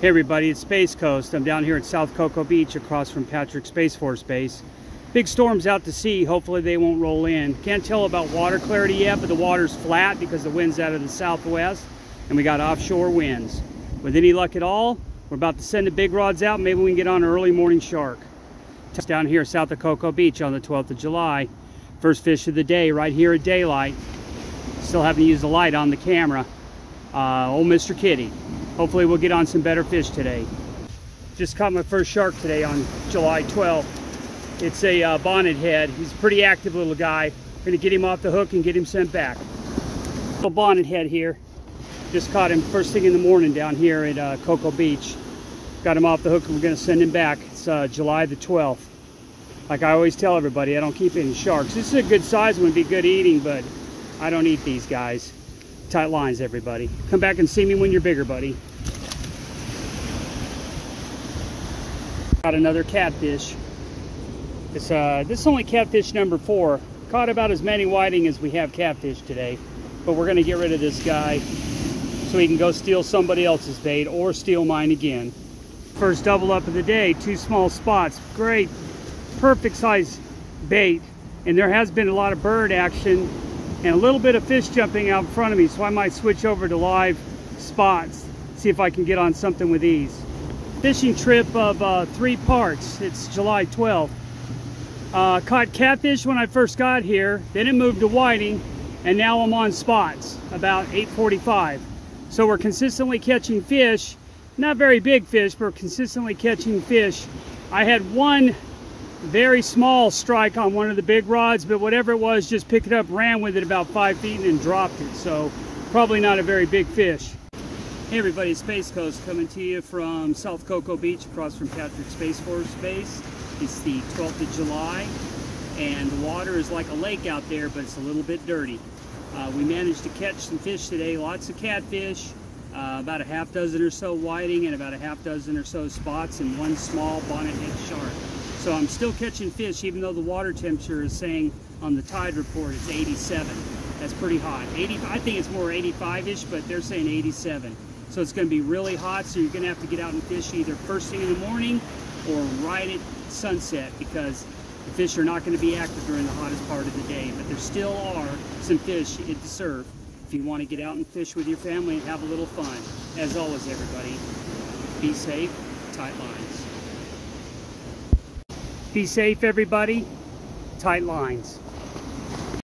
Hey everybody, it's Space Coast. I'm down here at South Cocoa Beach across from Patrick Space Force Base. Big storms out to sea. Hopefully they won't roll in. Can't tell about water clarity yet, but the water's flat because the wind's out of the southwest and we got offshore winds. With any luck at all, we're about to send the big rods out. Maybe we can get on an early morning shark. Down here south of Cocoa Beach on the 12th of July. First fish of the day right here at daylight. Still having to use the light on the camera. Uh, old Mr. Kitty. Hopefully we'll get on some better fish today. Just caught my first shark today on July 12th. It's a uh, bonnet head. He's a pretty active little guy. Gonna get him off the hook and get him sent back. Little bonnet head here. Just caught him first thing in the morning down here at uh, Cocoa Beach. Got him off the hook and we're gonna send him back. It's uh, July the 12th. Like I always tell everybody, I don't keep any sharks. This is a good size one, be good eating, but I don't eat these guys. Tight lines, everybody. Come back and see me when you're bigger, buddy. Got another catfish. This, uh, this is only catfish number four. Caught about as many whiting as we have catfish today. But we're gonna get rid of this guy so he can go steal somebody else's bait or steal mine again. First double up of the day, two small spots. Great, perfect size bait. And there has been a lot of bird action and a little bit of fish jumping out in front of me. So I might switch over to live spots, see if I can get on something with these fishing trip of uh, three parts. It's July 12th. Uh, caught catfish when I first got here, then it moved to whiting, and now I'm on spots about 8.45. So we're consistently catching fish, not very big fish, but consistently catching fish. I had one very small strike on one of the big rods, but whatever it was, just picked it up, ran with it about five feet and then dropped it. So probably not a very big fish. Hey everybody, Space Coast coming to you from South Cocoa Beach across from Patrick Space Force Base. It's the 12th of July and the water is like a lake out there but it's a little bit dirty. Uh, we managed to catch some fish today, lots of catfish, uh, about a half dozen or so whiting and about a half dozen or so spots and one small bonnethead shark. So I'm still catching fish even though the water temperature is saying on the tide report it's 87. That's pretty hot. 80, I think it's more 85-ish, but they're saying 87. So it's going to be really hot, so you're going to have to get out and fish either first thing in the morning or right at sunset because the fish are not going to be active during the hottest part of the day. But there still are some fish to serve if you want to get out and fish with your family and have a little fun. As always, everybody, be safe, tight lines. Be safe, everybody, tight lines.